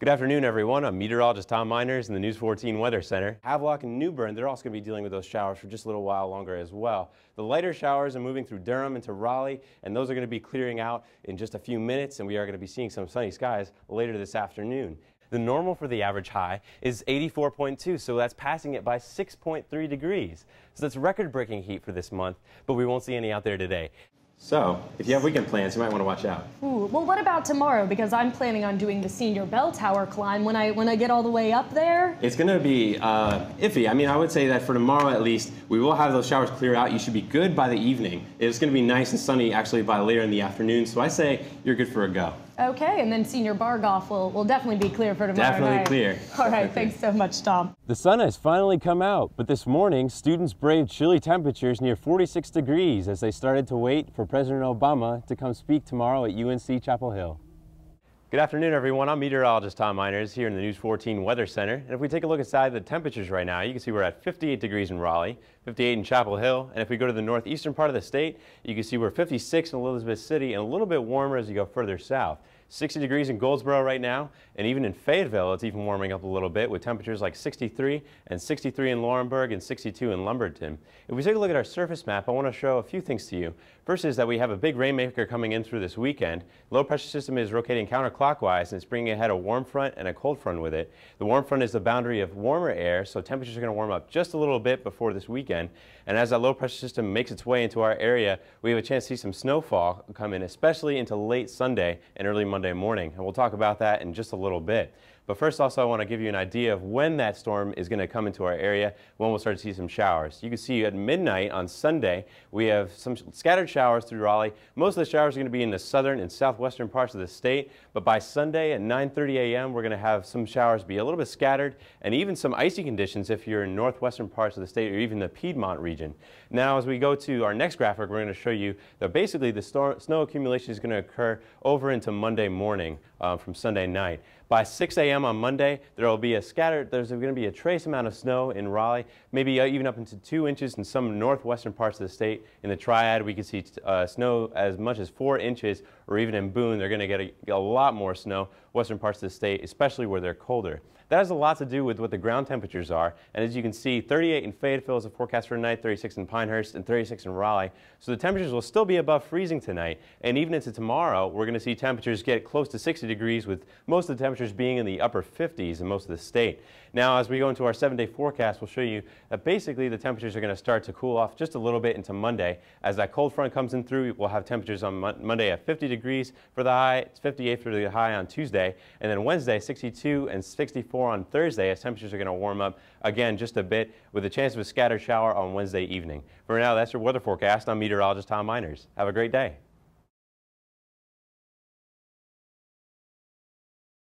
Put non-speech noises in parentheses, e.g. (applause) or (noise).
Good afternoon, everyone. I'm meteorologist Tom Meiners in the News 14 Weather Center. Havelock and New Bern, they're also going to be dealing with those showers for just a little while longer as well. The lighter showers are moving through Durham into Raleigh, and those are going to be clearing out in just a few minutes, and we are going to be seeing some sunny skies later this afternoon. The normal for the average high is 84.2, so that's passing it by 6.3 degrees. So that's record-breaking heat for this month, but we won't see any out there today. So, if you have weekend plans, you might want to watch out. Ooh, well, what about tomorrow? Because I'm planning on doing the senior bell tower climb when I when I get all the way up there. It's going to be uh, iffy. I mean, I would say that for tomorrow at least, we will have those showers clear out. You should be good by the evening. It's going to be nice and sunny actually by later in the afternoon. So I say you're good for a go. Okay, and then senior bar golf will, will definitely be clear for tomorrow Definitely night. clear. (laughs) All right, thanks so much, Tom. The sun has finally come out, but this morning, students braved chilly temperatures near 46 degrees as they started to wait for President Obama to come speak tomorrow at UNC Chapel Hill. Good afternoon, everyone. I'm meteorologist Tom Meiners here in the News 14 Weather Center. And if we take a look inside the temperatures right now, you can see we're at 58 degrees in Raleigh, 58 in Chapel Hill. And if we go to the northeastern part of the state, you can see we're 56 in Elizabeth City and a little bit warmer as you go further south. 60 degrees in Goldsboro right now, and even in Fayetteville, it's even warming up a little bit with temperatures like 63 and 63 in Laurinburg and 62 in Lumberton. If we take a look at our surface map, I want to show a few things to you. First is that we have a big rainmaker coming in through this weekend. Low pressure system is rotating counterclockwise and it's bringing ahead a warm front and a cold front with it. The warm front is the boundary of warmer air, so temperatures are going to warm up just a little bit before this weekend. And as that low pressure system makes its way into our area, we have a chance to see some snowfall come in, especially into late Sunday and early Monday Monday morning. And we'll talk about that in just a little bit. But first also I want to give you an idea of when that storm is going to come into our area, when we'll start to see some showers. You can see at midnight on Sunday we have some scattered showers through Raleigh. Most of the showers are going to be in the southern and southwestern parts of the state, but by Sunday at 9.30 a.m. we're going to have some showers be a little bit scattered and even some icy conditions if you're in northwestern parts of the state or even the Piedmont region. Now as we go to our next graphic we're going to show you that basically the snow accumulation is going to occur over into Monday morning uh, from Sunday night. By 6 a.m. on Monday, there will be a scattered, there's going to be a trace amount of snow in Raleigh, maybe uh, even up into two inches in some northwestern parts of the state. In the Triad, we could see uh, snow as much as four inches, or even in Boone, they're going to get a, a lot more snow, western parts of the state, especially where they're colder. That has a lot to do with what the ground temperatures are. And as you can see, 38 in Fayetteville is a forecast for tonight, 36 in Pinehurst, and 36 in Raleigh. So the temperatures will still be above freezing tonight. And even into tomorrow, we're going to see temperatures get close to 60 degrees with most of the temperatures being in the upper 50s in most of the state. Now, as we go into our seven-day forecast, we'll show you that basically the temperatures are going to start to cool off just a little bit into Monday. As that cold front comes in through, we'll have temperatures on Monday at 50 degrees for the high, 58 for the high on Tuesday, and then Wednesday 62 and 64 on Thursday as temperatures are going to warm up again just a bit with a chance of a scattered shower on Wednesday evening. For now, that's your weather forecast. I'm meteorologist Tom Meiners. Have a great day.